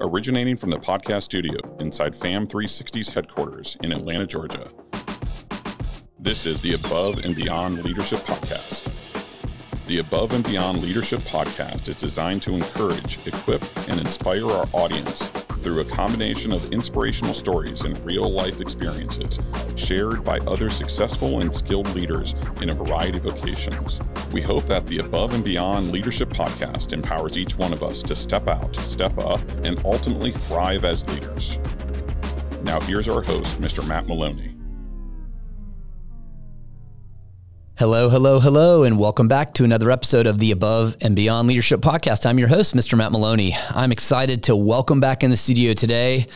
originating from the podcast studio inside FAM 360's headquarters in Atlanta, Georgia. This is the Above and Beyond Leadership Podcast. The Above and Beyond Leadership Podcast is designed to encourage, equip, and inspire our audience through a combination of inspirational stories and real life experiences shared by other successful and skilled leaders in a variety of vocations. We hope that the Above and Beyond Leadership Podcast empowers each one of us to step out, step up, and ultimately thrive as leaders. Now, here's our host, Mr. Matt Maloney. Hello, hello, hello, and welcome back to another episode of the Above and Beyond Leadership Podcast. I'm your host, Mr. Matt Maloney. I'm excited to welcome back in the studio today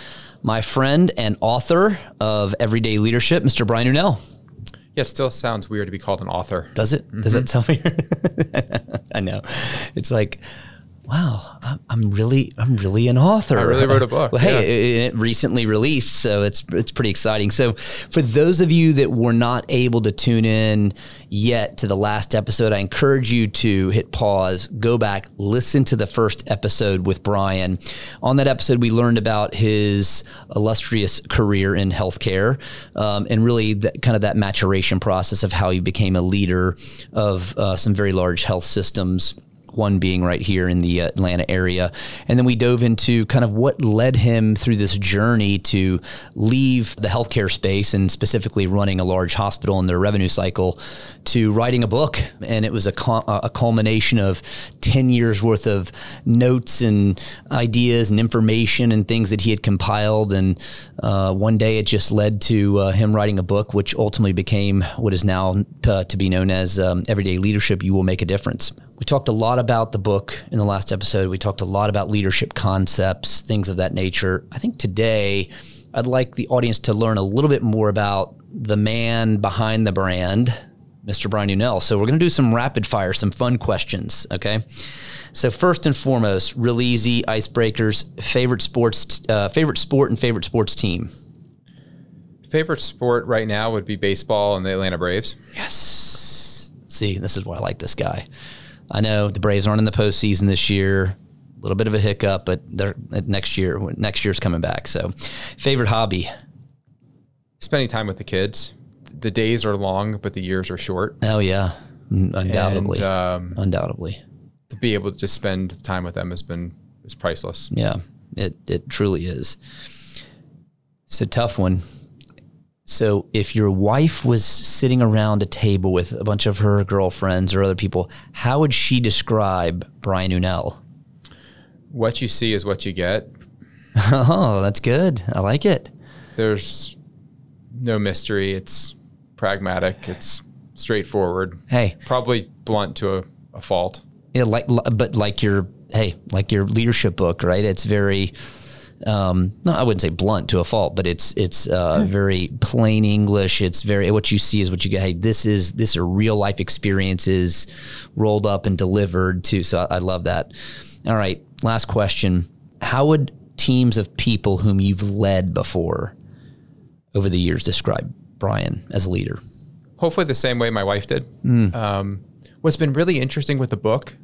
my friend and author of Everyday Leadership, Mr. Brian Unell. Yeah, it still sounds weird to be called an author. Does it? Does it mm-hmm. sound weird? I know. It's like, wow, I'm- really, I'm really an author. I really wrote a book, Well, hey, yeah. it, it recently released, so it's it's pretty exciting. So, for those of you that were not able to tune in yet to the last episode, I encourage you to hit pause, go back, listen to the first episode with Brian. On that episode, we learned about his illustrious career in healthcare, um, and really that, kind of that maturation process of how he became a leader of uh, some very large health systems one being right here in the Atlanta area. And then we dove into kind of what led him through this journey to leave the healthcare space and specifically running a large hospital in their revenue cycle to writing a book. And it was a, a culmination of 10 years worth of notes and ideas and information and things that he had compiled. And uh, one day it just led to uh, him writing a book, which ultimately became what is now uh, to be known as um, Everyday Leadership You Will Make a Difference. We talked a lot about the book in the last episode. We talked a lot about leadership concepts, things of that nature. I think today I'd like the audience to learn a little bit more about the man behind the brand, Mr. Brian Unell. So we're going to do some rapid fire, some fun questions. Okay. So first and foremost, real easy icebreakers. Favorite sports, uh, favorite sport, and favorite sports team. Favorite sport right now would be baseball and the Atlanta Braves. Yes. See, this is why I like this guy. I know the Braves aren't in the postseason this year. A little bit of a hiccup, but they're next year. Next year's coming back. So, favorite hobby? Spending time with the kids. The days are long, but the years are short. Oh yeah, Mm, undoubtedly, And um, undoubtedly. to be able to just spend time with them has been is priceless. Yeah, it it truly is. It's a tough one. So, if your wife was sitting around a table with a bunch of her girlfriends or other people, how would she describe Brian Unell? What you see is what you get. Oh, that's good. I like it. There's no mystery. It's pragmatic. It's straightforward. Hey, Probably blunt to a, a fault. yeah, like, but like your, hey, like your leadership book, right? It's very, um, no, I wouldn't say blunt to a fault, but it's it's uh, very plain English. It's very what you see is what you get. Hey, this is this are real life experiences rolled up and delivered to. So I, I love that. All right, last question: How would teams of people whom you've led before over the years describe Brian as a leader? hopefully the same way my wife did. Hmm. Um, what's been really interesting with the book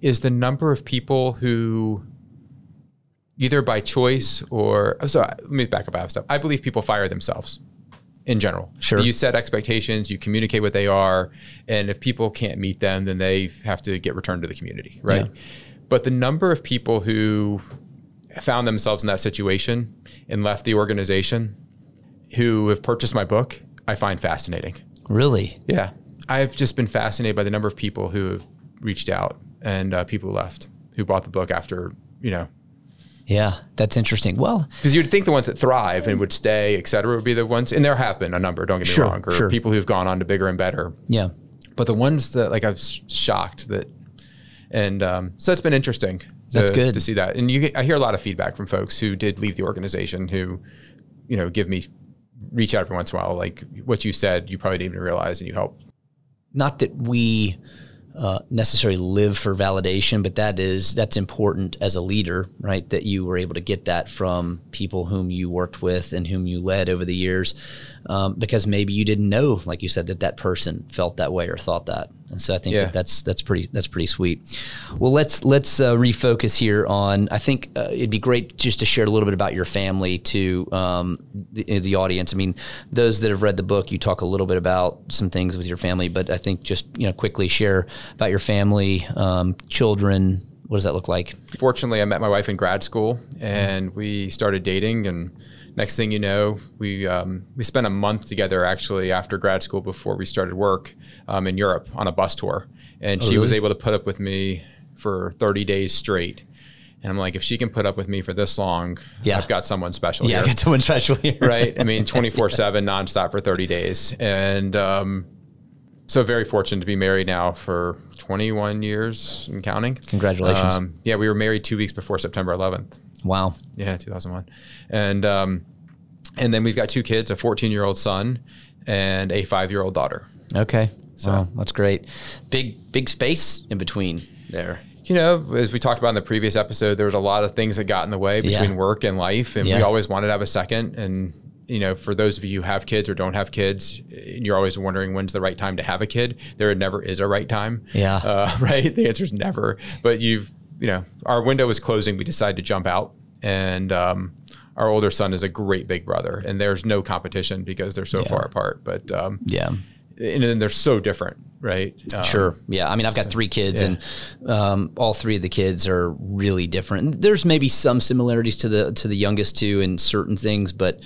is the number of people who, either by choice or so, let me back up. I have stuff. I believe people fire themselves in general. Sure. You set expectations, you communicate what they are, and if people can't meet them, then they have to get returned to the community, right? But the number of people who found themselves in that situation and left the organization who have purchased my book, I find fascinating. Really? Yeah. I've just been fascinated by the number of people who have reached out and uh, people who left, who bought the book after, you know, Yeah, that's interesting. Well, because you'd think the ones that thrive and would stay, et cetera, would be the ones, and there have been a number, don't get me Sure, wrong, or sure. people who've gone on to bigger and better. yeah. But the ones that, like, I was shocked that, and um, so it's been interesting to, That's good. to see that. And you, get, I hear a lot of feedback from folks who did leave the organization who, you know, give me, reach out every once in a while, like what you said, you probably didn't even realize, and you helped not that we uh, necessarily live for validation, but that is that's important as a leader, right? That you were able to get that from people whom you worked with and whom you led over the years, um, because maybe you didn't know, like you said, that that person felt that way or thought that, And so I think Yeah. that that's that's pretty that's pretty sweet. Well, let's let's uh, refocus here on. I think uh, it'd be great just to share a little bit about your family to um, the, the audience. I mean, those that have read the book, you talk a little bit about some things with your family, but I think just you know quickly share about your family, um, children. What does that look like? Fortunately, I met my wife in grad school, and we started dating. And next thing you know, we um, we spent a month together actually after grad school before we started work um, in Europe on a bus tour. And she was able to put up with me for 30 days straight. And I'm like, if she can put up with me for this long, Yeah. I've got someone special Yeah, I here. got someone special here. right? I mean, 24 7 nonstop for 30 days. And um, so very fortunate to be married now for 21 years and counting. Congratulations. Um, yeah, we were married two weeks before September 11th. Wow. Yeah, 2001. And, um, and then we've got two kids, a 14 year old son and a five year old daughter. Okay. So that's great. Big big space in between there. You know, as we talked about in the previous episode, there was a lot of things that got in the way between Yeah. work and life, and we always wanted to have a second. And you know, for those of you who have kids or don't have kids, and you're always wondering when's the right time to have a kid. There never is a right time. Yeah. Uh, right. The answer is never. But you've, you know, our window was closing. We decided to jump out, and um, our older son is a great big brother, and there's no competition because they're so Yeah. far apart. But um, Yeah. and then they're so different, right? Um, Sure. Yeah. I mean, I've got three kids, and um, all three of the kids are really different. There's maybe some similarities to the to the youngest two in certain things, but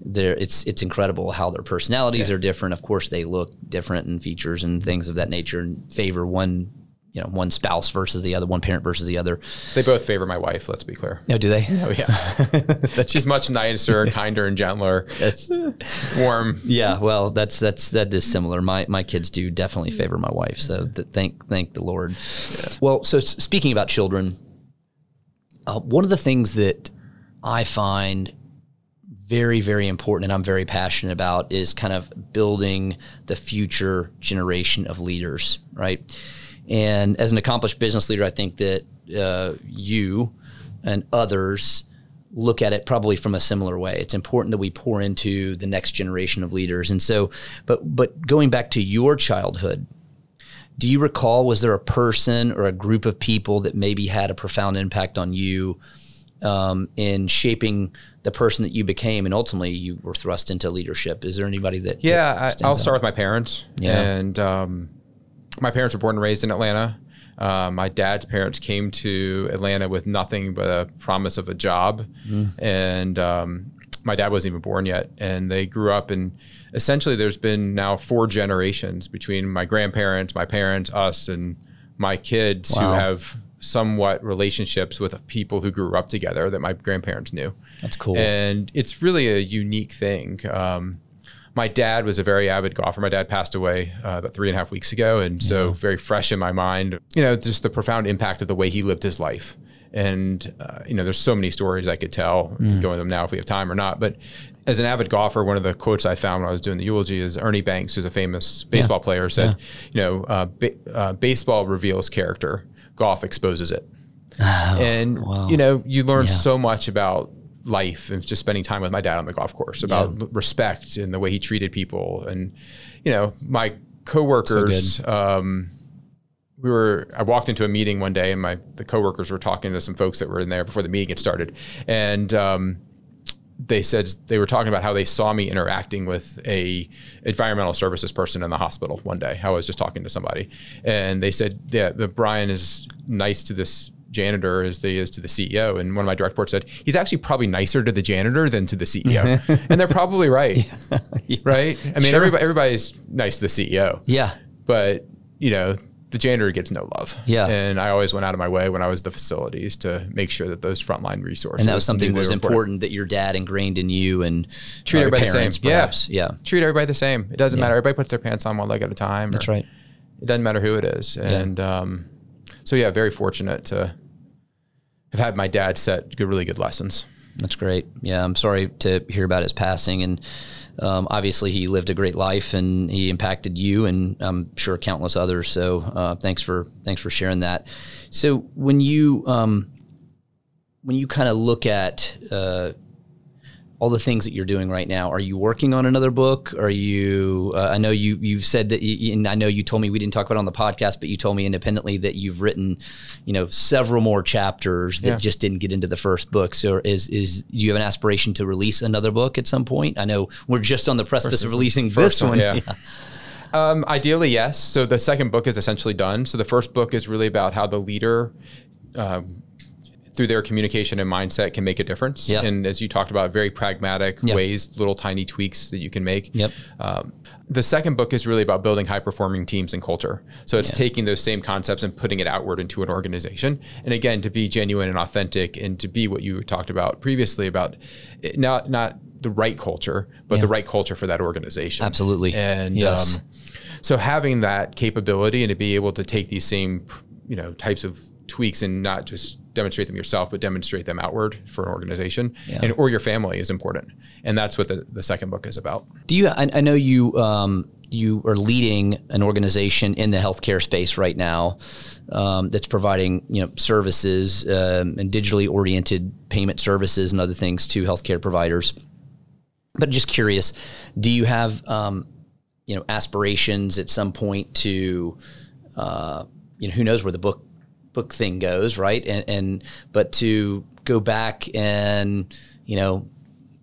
there it's it's incredible how their personalities are different. Of course, they look different in features and things of that nature, and favor one you know one spouse versus the other, one parent versus the other. They both favor my wife. Let's be clear. No, do they? Oh yeah, that she's much nicer, kinder, and gentler. That's, Warm. yeah. Well, that's that's that is similar. My my kids do definitely favor my wife. So th- thank thank the Lord. Well, so speaking about children, uh, one of the things that I find very very important and I'm very passionate about is kind of building the future generation of leaders, right? And as an accomplished business leader, I think that uh, you and others look at it probably from a similar way. It's important that we pour into the next generation of leaders. And so, but but going back to your childhood, do you recall was there a person or a group of people that maybe had a profound impact on you um, in shaping the person that you became, and ultimately you were thrust into leadership? Is there anybody that Yeah, that I, I'll out? start with my parents. Yeah. And um, my parents were born and raised in Atlanta. Uh, my dad's parents came to Atlanta with nothing but a promise of a job. Mm-hmm. And um, my dad wasn't even born yet. And they grew up, and essentially, there's been now four generations between my grandparents, my parents, us, and my kids Wow. who have somewhat relationships with people who grew up together that my grandparents knew. That's cool. And it's really a unique thing. Um, my dad was a very avid golfer. My dad passed away uh, about three and a half weeks ago, and so very fresh in my mind. You know, just the profound impact of the way he lived his life. And uh, you know, there's so many stories I could tell. We can Go into them now if we have time or not. But as an avid golfer, one of the quotes I found when I was doing the eulogy is Ernie Banks, who's a famous baseball player, said, "You know, uh, ba- uh, baseball reveals character, golf exposes it." and you know, you learn Yeah. so much about life and just spending time with my dad on the golf course about l- respect and the way he treated people. And you know my coworkers um, we were I walked into a meeting one day and my the coworkers were talking to some folks that were in there before the meeting had started. And um, they said they were talking about how they saw me interacting with a environmental services person in the hospital one day. I was just talking to somebody, and they said, "Yeah, the Brian is nice to this janitor as he is to the CEO." And one of my direct reports said, "He's actually probably nicer to the janitor than to the CEO," and they're probably right, right? I mean, Sure. everybody everybody's nice to the CEO, yeah. but you know. The janitor gets no love. Yeah. And I always went out of my way when I was the facilities to make sure that those frontline resources. And that was something that was important that your dad ingrained in you and Treat everybody the same. parents, Yeah. Yeah. treat everybody the same. It doesn't matter. Everybody puts their pants on one leg at a time. That's right. It doesn't matter who it is. And um, so, yeah, very fortunate to have had my dad set good, really good lessons. That's great. Yeah, I'm sorry to hear about his passing, and um, obviously he lived a great life and he impacted you, and I'm sure countless others. So uh, thanks for thanks for sharing that. So when you um, when you kind of look at uh, all the things that you're doing right now, are you working on another book? Are you? Uh, I know you you've said that, you, and I know you told me we didn't talk about it on the podcast, but you told me independently that you've written, you know, several more chapters that Yeah. just didn't get into the first book. So is is do you have an aspiration to release another book at some point? I know we're just on the precipice of releasing this one. one, yeah. Um, ideally, yes. So the second book is essentially done. So the first book is really about how the leader, um, through their communication and mindset, can make a difference. Yeah. And as you talked about, very pragmatic Yeah. ways, little tiny tweaks that you can make. Yep. Um, the second book is really about building high performing teams and culture. So it's taking those same concepts and putting it outward into an organization. And again, to be genuine and authentic and to be what you talked about previously about it, not, not the right culture, but the right culture for that organization. Absolutely. And Yes. um, so having that capability and to be able to take these same, you know, types of tweaks and not just demonstrate them yourself, but demonstrate them outward for an organization Yeah. and or your family is important. And that's what the, the second book is about. Do you? I, I know you. Um, you are leading an organization in the healthcare space right now um, that's providing you know services um, and digitally oriented payment services and other things to healthcare providers. But just curious, do you have um, you know aspirations at some point to uh, you know who knows where the book book thing goes, right? And and but to go back and you know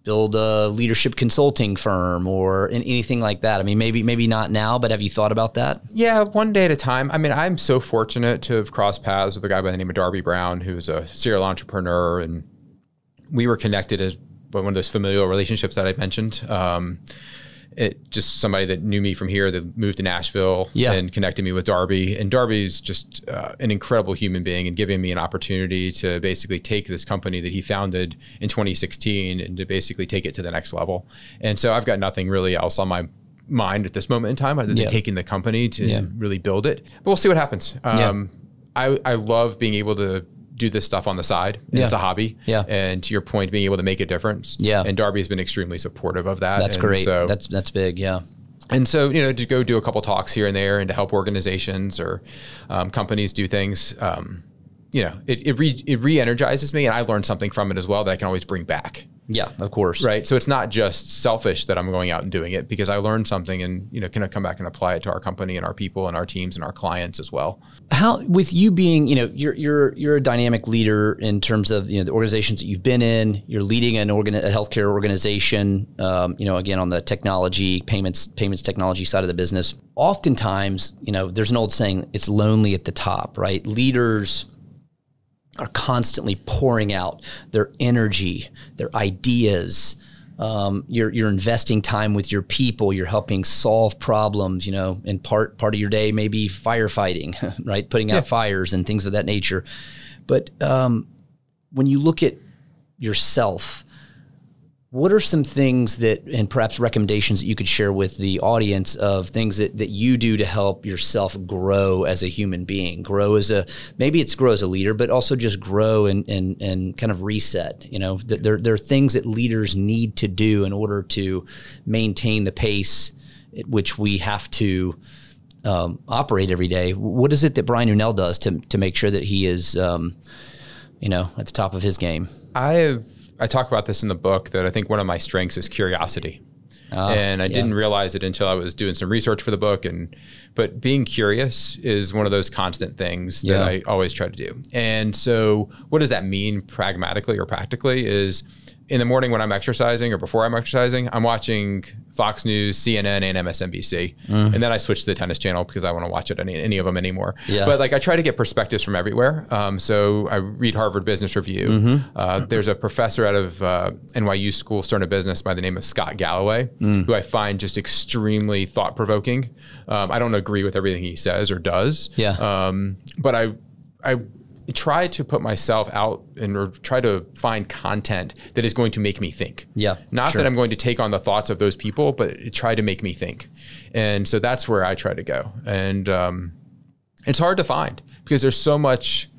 build a leadership consulting firm or an- anything like that. I mean, maybe maybe not now, but have you thought about that? Yeah, one day at a time. I mean, I'm so fortunate to have crossed paths with a guy by the name of Darby Brown, who's a serial entrepreneur, and we were connected as one of those familial relationships that I mentioned. Um, it just somebody that knew me from here that moved to Nashville Yeah. and connected me with Darby. And Darby's just uh, an incredible human being and giving me an opportunity to basically take this company that he founded in 2016 and to basically take it to the next level. And so I've got nothing really else on my mind at this moment in time other than Yeah. taking the company to Yeah. really build it. But we'll see what happens. Um, I, I love being able to do this stuff on the side. Yeah. It's a hobby. Yeah. And to your point, being able to make a difference. Yeah. And Darby has been extremely supportive of that. That's And great. So that's that's big. Yeah. and so, you know, to go do a couple talks here and there and to help organizations or um, companies do things, um, you know, it, it, re, it re-energizes me and I learned something from it as well that I can always bring back. Yeah. Of course. Right. So it's not just selfish that I'm going out and doing it because I learned something and, you know, can I come back and apply it to our company and our people and our teams and our clients as well. How with you being, you know, you're you're you're a dynamic leader in terms of you know the organizations that you've been in. You're leading an organ, a healthcare organization. Um, you know, again on the technology payments payments technology side of the business. Oftentimes, you know, there's an old saying: "It's lonely at the top." Right? Leaders are constantly pouring out their energy, their ideas. Um, you're you're investing time with your people. You're helping solve problems. You know, and part part of your day maybe firefighting, right? Putting out fires and things of that nature. But um, when you look at yourself, what are some things that, and perhaps recommendations that you could share with the audience of things that, that you do to help yourself grow as a human being, grow as a, maybe it's grow as a leader, but also just grow and, and, and kind of reset, you know, that there, there are things that leaders need to do in order to maintain the pace at which we have to um, operate every day. What is it that Brian Unell does to, to make sure that he is, um, you know, at the top of his game? I have I talk about this in the book that I think one of my strengths is curiosity. Ah, and I didn't realize it until I was doing some research for the book and but being curious is one of those constant things that Yeah. I always try to do. And so what does that mean pragmatically or practically is in the morning when I'm exercising or before I'm exercising, I'm watching Fox News, CNN, and MSNBC. Mm. And then I switch to the tennis channel because I want to watch it any, any of them anymore. Yeah. But like I try to get perspectives from everywhere. Um, so I read Harvard Business Review. Mm-hmm. Uh, there's a professor out of uh, NYU School starting a business by the name of Scott Galloway, Mm. who I find just extremely thought provoking. Um, I don't agree with everything he says or does. Yeah. Um, but I, I try to put myself out and try to find content that is going to make me think. Yeah, Not sure. that I'm going to take on the thoughts of those people, but try to make me think. And so that's where I try to go. And um, it's hard to find because there's so much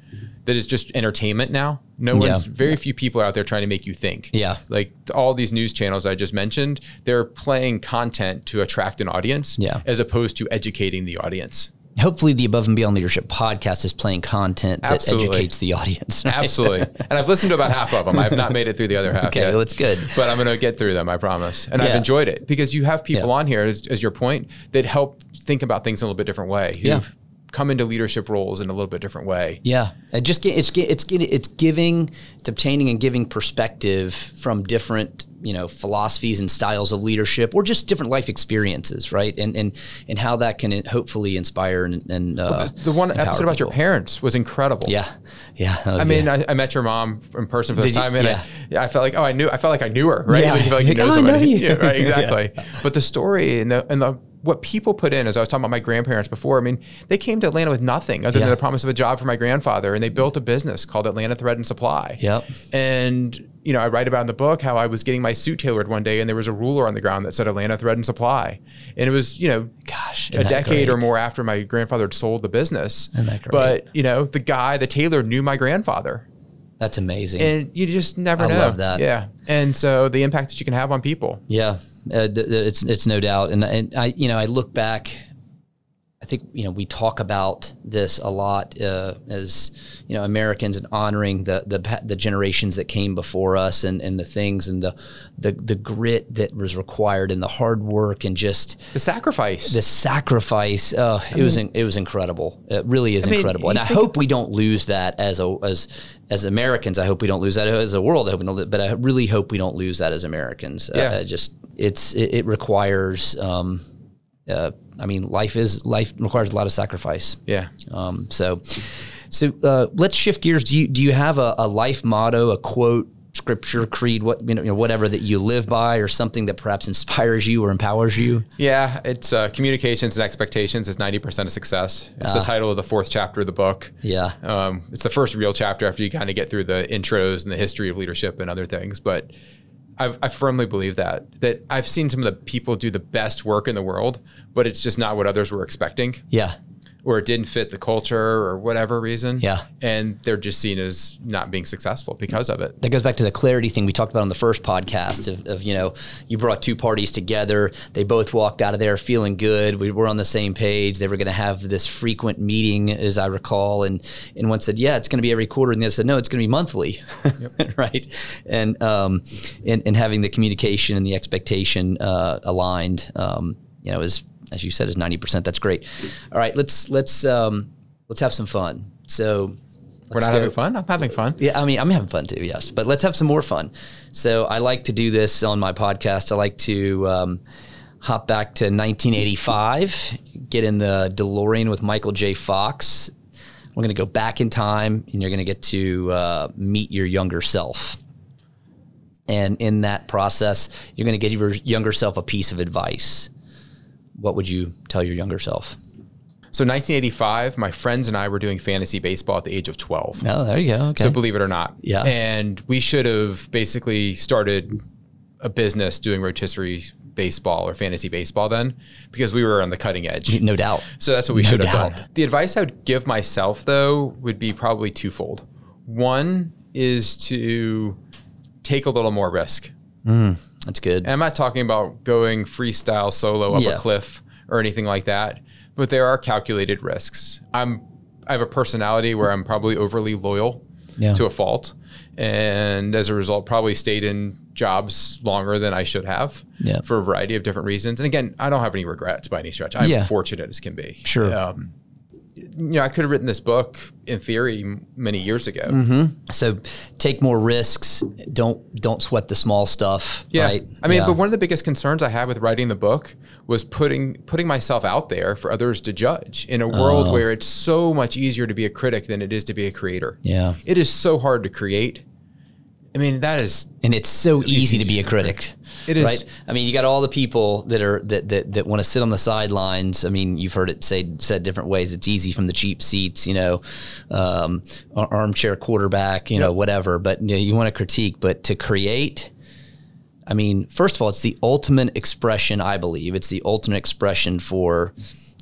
that is just entertainment now. No Yeah. one's very few people out there trying to make you think. Yeah. Like all these news channels I just mentioned, they're playing content to attract an audience Yeah. as opposed to educating the audience. Hopefully the above and beyond leadership podcast is playing content that Absolutely. educates the audience right? Absolutely. and I've listened to about half of them. I have not made it through the other half okay yet. well, it's good but I'm going to get through them, I promise. And I've enjoyed it because you have people Yeah. on here, as, as your point, that help think about things in a little bit different way. Who've Yeah. come into leadership roles in a little bit different way. Yeah, it just it's it's it's giving, it's obtaining and giving perspective from different you know philosophies and styles of leadership, or just different life experiences, right? And and and how that can hopefully inspire and, and uh, The one episode about your parents was incredible. Yeah, yeah. was I mean, good. I, I met your mom in person for the first time, and Yeah. I, I felt like, oh, I knew, I felt like I knew her, right? Yeah. Like, you feel like you know oh, I know somebody, you. Yeah, right? Exactly. But the story and the and the what people put in, as I was talking about my grandparents before. I mean, they came to Atlanta with nothing other Yeah. than the promise of a job for my grandfather, and they built a business called Atlanta Thread and Supply. Yep. And you know, I write about in the book how I was getting my suit tailored one day, and there was a ruler on the ground that said Atlanta Thread and Supply, and it was you know Gosh, a decade or more after my grandfather had sold the business. Great? But you know, the guy, the tailor, knew my grandfather, That's amazing. and you just never I know. love that. Yeah, and so the impact that you can have on people. Yeah, uh, it's it's no doubt, and and I you know I look back. I think you know we talk about this a lot uh, as you know Americans and honoring the the the generations that came before us and, and the things and the, the the grit that was required and the hard work and just The sacrifice. the sacrifice. Uh, it was in, it was incredible. It really is mean, incredible, and I hope we don't lose that as a as as Americans. I hope we don't lose that as a world. I hope we don't, but I really hope we don't lose that as Americans. Yeah. Uh, just it's it, it requires. Um, uh, I mean, life is life requires a lot of sacrifice. yeah. Um, so, so uh, let's shift gears. Do you do you have a, a life motto, a quote, scripture, creed, what you know, whatever that you live by, or something that perhaps inspires you or empowers you? Yeah, it's uh, communications and expectations is ninety percent of success. It's the title of the fourth chapter of the book. Ah. Yeah. um, it's the first real chapter after you kind of get through the intros and the history of leadership and other things. But I've, I firmly believe that that I've seen some of the people do the best work in the world, but it's just not what others were expecting. Yeah. Or it didn't fit the culture or whatever reason. Yeah. And they're just seen as not being successful because of it. that goes back to the clarity thing we talked about on the first podcast of, of you know you brought two parties together. They both walked out of there feeling good. We were on the same page. They were going to have this frequent meeting as i recall. And and one said yeah it's going to be every quarter. And the other said no it's going to be monthly. Right? And um and, and having the communication and the expectation uh, aligned um you know is as you said is 90% that's great all right let's let's um let's have some fun so We're not go- having fun. I'm having fun. yeah, I mean, I'm having fun too, yes. But let's have some more fun. So I like to do this on my podcast. I like to um, hop back to 1985, get in the DeLorean with Michael J. Fox. We're going to go back in time, and you're going to get to uh, meet your younger self. And in that process, you're going to give your younger self a piece of advice. What would you tell your younger self? So 1985, my friends and I were doing fantasy baseball at the age of 12. Oh, there you go. Okay. So believe it or not. Yeah. And we should have basically started a business doing rotisserie baseball or fantasy baseball then because we were on the cutting edge. no doubt. So that's what we No should have doubt. done. The advice I would give myself though would be probably twofold. One is to take a little more risk. Hmm. That's good. And I'm not talking about going freestyle solo up Yeah. a cliff or anything like that, but there are calculated risks. I'm I have a personality where I'm probably overly loyal Yeah. to a fault, and as a result, probably stayed in jobs longer than I should have Yeah. for a variety of different reasons. And again, I don't have any regrets by any stretch. I'm fortunate as can be. Sure. Um, you know, I could have written this book in theory many years ago. Mm-hmm. So take more risks. Don't don't sweat the small stuff. Yeah. Right. I mean, Yeah. but one of the biggest concerns I had with writing the book was putting putting myself out there for others to judge in a Oh. world where it's so much easier to be a critic than it is to be a creator. Yeah. It is so hard to create. I mean, that is and it's so easy to be a critic. It is. Right. I mean, you got all the people that are that that, that want to sit on the sidelines. I mean, you've heard it say said different ways. It's easy from the cheap seats, you know, um, armchair quarterback, you know, whatever. But you, know, you want to critique, but to create. I mean, first of all, it's the ultimate expression. I believe it's the ultimate expression for,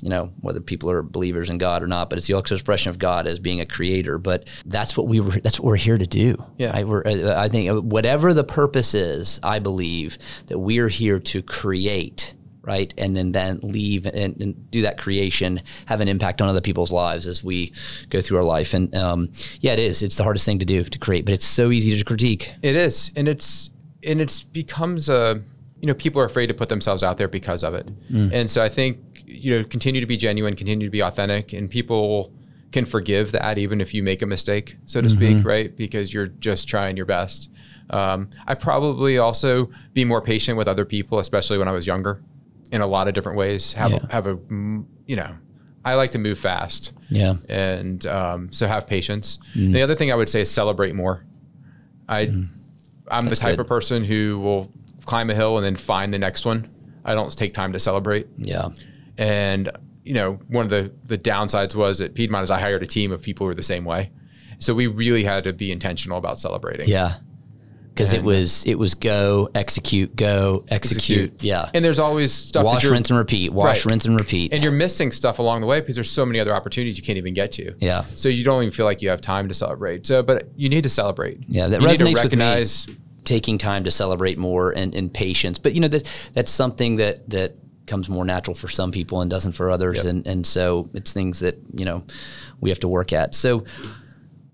you know, whether people are believers in God or not. But it's the expression of God as being a creator. But that's what we were. That's what we're here to do. Yeah. Right? We're, I think whatever the purpose is, I believe that we are here to create right? And then then leave and, and, do that creation, have an impact on other people's lives as we go through our life. And um, yeah, it is. It's the hardest thing to do to create, but it's so easy to critique. It is, and it's and it's becomes a you know people are afraid to put themselves out there because of it, mm. and so I think you know continue to be genuine, continue to be authentic, and people can forgive that even if you make a mistake, so to mm-hmm. speak, right? Because you're just trying your best. Um, I probably also be more patient with other people, especially when I was younger in a lot of different ways. Have yeah. a, have a you know, I like to move fast. Yeah, and um, so have patience. Mm. The other thing I would say is celebrate more. I mm. I'm That's the type good. of person who will climb a hill and then find the next one. I don't take time to celebrate. Yeah, and you know, one of the the downsides was at Piedmont is I hired a team of people who were the same way. So we really had to be intentional about celebrating. Yeah because it was uh, it was go execute go execute, execute. yeah and there's always stuff wash rinse and repeat wash right. rinse and repeat and you're missing stuff along the way because there's so many other opportunities you can't even get to yeah so you don't even feel like you have time to celebrate so but you need to celebrate yeah that you resonates need to recognize with me, taking time to celebrate more and, and patience. But you know that that's something that that comes more natural for some people and doesn't for others. Yep. and and so it's things that you know we have to work at. So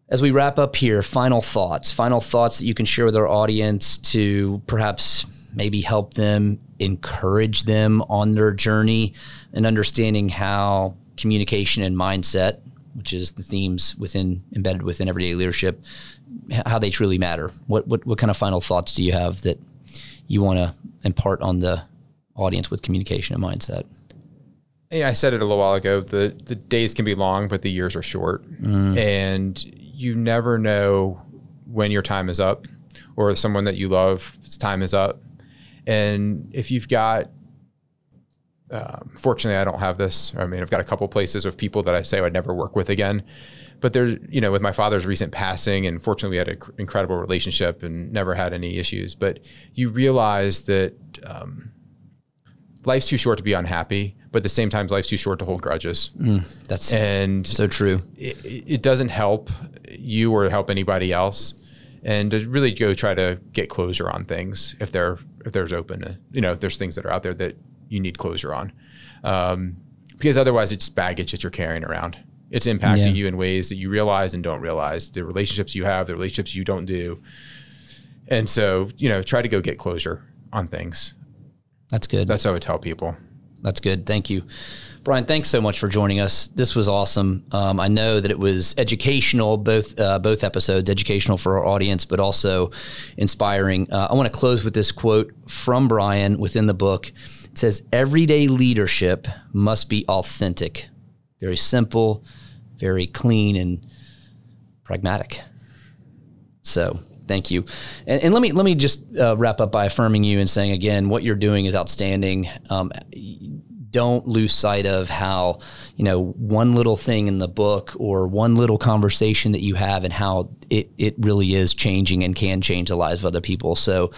as we wrap up here, final thoughts, final thoughts that you can share with our audience to perhaps maybe help them, encourage them on their journey and understanding how communication and mindset, which is the themes within embedded within everyday leadership, how they truly matter. What what what kind of final thoughts do you have that you want to impart on the audience with communication and mindset? Yeah, I said it a little while ago. The the days can be long, but the years are short. Mm. And you never know when your time is up or someone that you love's time is up. And if you've got, um, fortunately, I don't have this. I mean, I've got a couple places of people that I say I would never work with again. But there's, you know, with my father's recent passing, and fortunately, we had an incredible relationship and never had any issues. But you realize that um, life's too short to be unhappy but at the same time, life's too short to hold grudges. Mm, that's and so true. It, it, doesn't help you or help anybody else, and to really go try to get closure on things if there if there's open, you know, if there's things that are out there that you need closure on, um, because otherwise it's baggage that you're carrying around. It's impacting yeah. you in ways that you realize and don't realize. The relationships you have, the relationships you don't do, and so you know, try to go get closure on things. That's good. That's how I would tell people. That's good. Thank you. Brian, thanks so much for joining us. This was awesome. Um, I know that it was educational, both uh, both episodes, educational for our audience, but also inspiring. Uh, I want to close with this quote from Brian within the book. It says, "Everyday leadership must be authentic, very simple, very clean, and pragmatic." So, thank you. And, and, let me let me just uh, wrap up by affirming you and saying again, what you're doing is outstanding. Um, don't lose sight of how you know one little thing in the book or one little conversation that you have and how it, it really is changing and can change the lives of other people so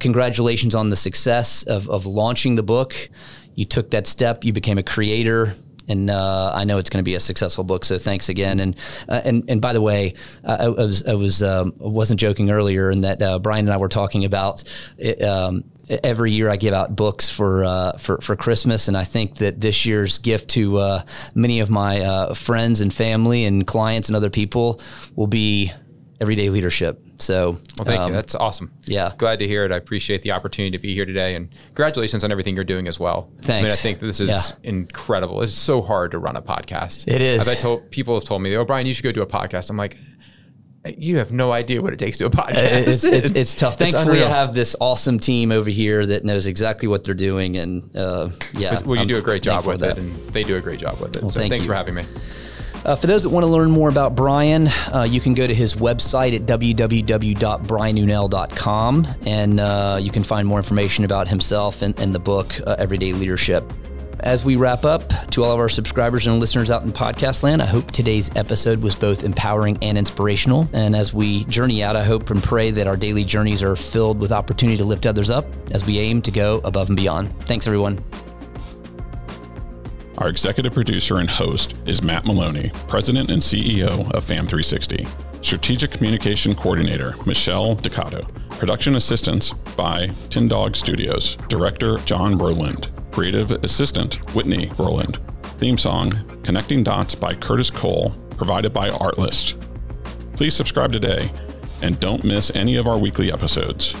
congratulations on the success of, of launching the book you took that step you became a creator and uh, I know it's going to be a successful book. So thanks again. And uh, and and by the way, I, I was I was um, wasn't joking earlier, in that uh, Brian and I were talking about it, um, every year I give out books for uh, for for Christmas, and I think that this year's gift to uh, many of my uh, friends and family and clients and other people will be everyday leadership. So, well, thank um, you. That's awesome. Yeah, glad to hear it. I appreciate the opportunity to be here today, and congratulations on everything you're doing as well. Thanks. I mean, I think this is yeah. incredible. It's so hard to run a podcast. It is. I've told people have told me, "Oh, Brian, you should go do a podcast." I'm like, you have no idea what it takes to a podcast. It's, it's, it's tough. Thankfully, I have this awesome team over here that knows exactly what they're doing, and uh, yeah, well, you I'm do a great job with that. it, and they do a great job with it. Well, so thank thanks you. for having me. Uh, for those that want to learn more about Brian, uh, you can go to his website at www.brianunell.com and uh, you can find more information about himself and, and the book, uh, Everyday Leadership. As we wrap up, to all of our subscribers and listeners out in podcast land, I hope today's episode was both empowering and inspirational. And as we journey out, I hope and pray that our daily journeys are filled with opportunity to lift others up as we aim to go above and beyond. Thanks, everyone. Our executive producer and host is Matt Maloney, President and CEO of FAM360. Strategic Communication Coordinator, Michelle Ducato. Production assistance by Tin Dog Studios. Director, John Berlind. Creative assistant, Whitney Roland. Theme song, Connecting Dots by Curtis Cole, provided by Artlist. Please subscribe today and don't miss any of our weekly episodes.